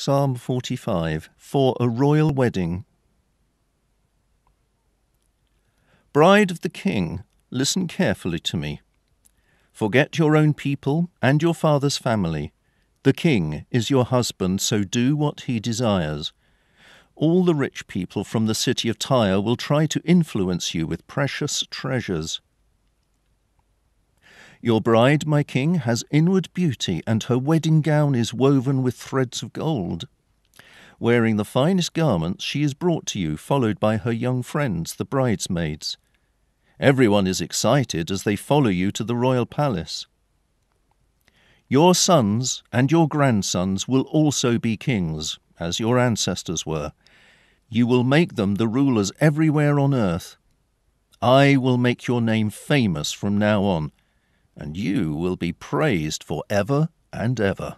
Psalm 45 For a Royal Wedding. Bride of the King, listen carefully to me. Forget your own people and your father's family. The King is your husband, so do what he desires. All the rich people from the city of Tyre will try to influence you with precious treasures. Your bride, my king, has inward beauty, and her wedding gown is woven with threads of gold. Wearing the finest garments, she is brought to you, followed by her young friends, the bridesmaids. Everyone is excited as they follow you to the royal palace. Your sons and your grandsons will also be kings, as your ancestors were. You will make them the rulers everywhere on earth. I will make your name famous from now on and you will be praised for ever and ever.